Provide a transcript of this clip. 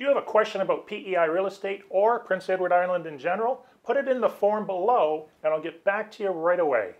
Do you have a question about PEI real estate or Prince Edward Island in general? Put it in the form below and I'll get back to you right away.